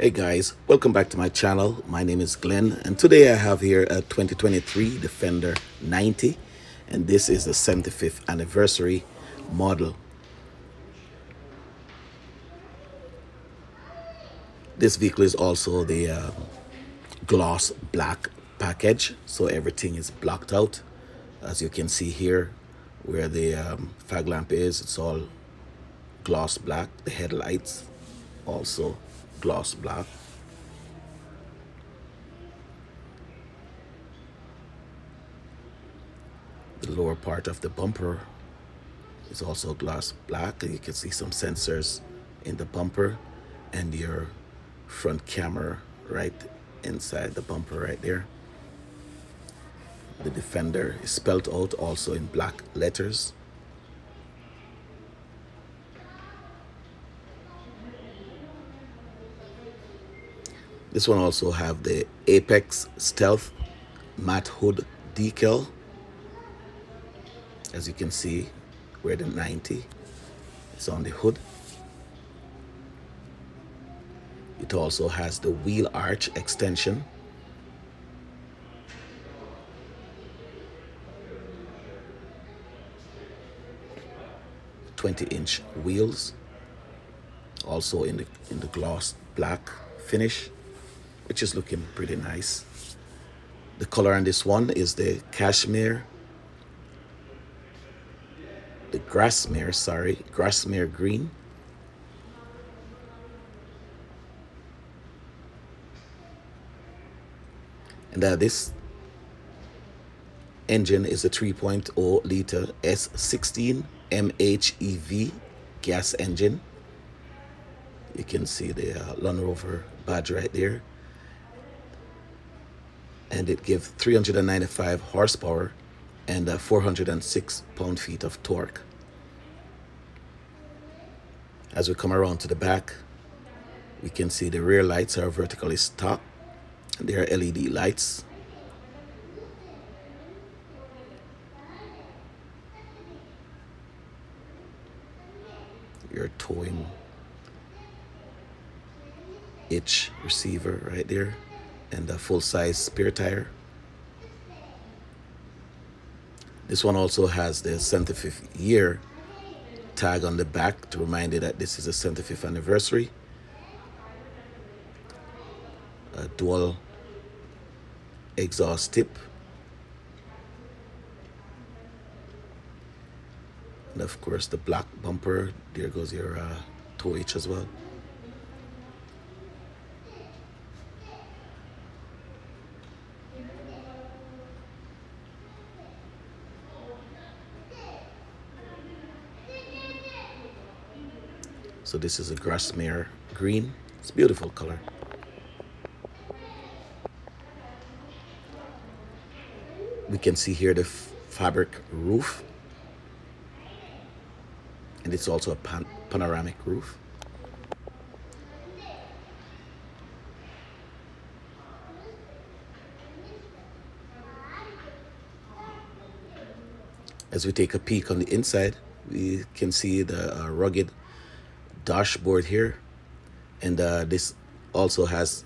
Hey guys, welcome back to my channel. My name is Glenn and today I have here a 2023 Defender 90 and this is the 75th anniversary model. This vehicle is also the uh, gloss black package so everything is blocked out as you can see here where the um, fog lamp is it's all gloss black the headlights also gloss black. The lower part of the bumper is also gloss black and you can see some sensors in the bumper and your front camera right inside the bumper right there. The Defender is spelled out also in black letters. This one also have the Apex Stealth matte hood decal. As you can see, where the 90 is on the hood. It also has the wheel arch extension. Twenty inch wheels, also in the in the gloss black finish which is looking pretty nice. The color on this one is the cashmere, the Grasmere, sorry, Grasmere green. And uh, this engine is a 3.0 liter S16 MHEV gas engine. You can see the uh, Land Rover badge right there and it gives 395 horsepower and uh, 406 pound-feet of torque. As we come around to the back, we can see the rear lights are vertically stock. They are LED lights. Your towing hitch receiver right there and a full-size spare tire. This one also has the 75th year tag on the back to remind you that this is a 75th anniversary. A dual exhaust tip. And of course the black bumper, there goes your uh, tow hitch as well. So this is a Grasmere green. It's beautiful color. We can see here the fabric roof. And it's also a pan panoramic roof. As we take a peek on the inside, we can see the uh, rugged dashboard here and uh, this also has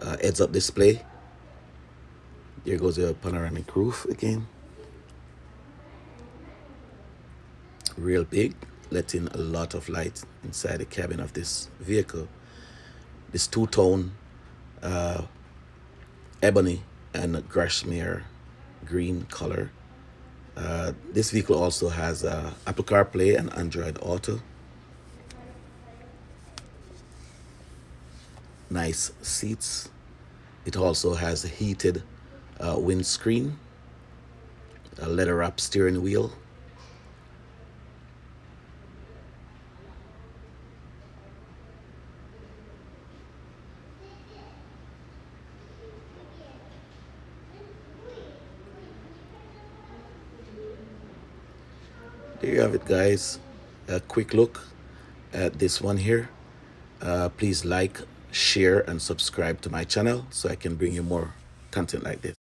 uh, heads up display. There goes the panoramic roof again. Real big letting a lot of light inside the cabin of this vehicle. This two-tone uh, ebony and Grasmere green color. Uh, this vehicle also has uh, Apple CarPlay and Android Auto nice seats. It also has a heated uh, windscreen, a leather wrap steering wheel. There you have it guys. A quick look at this one here. Uh, please like, share and subscribe to my channel so I can bring you more content like this.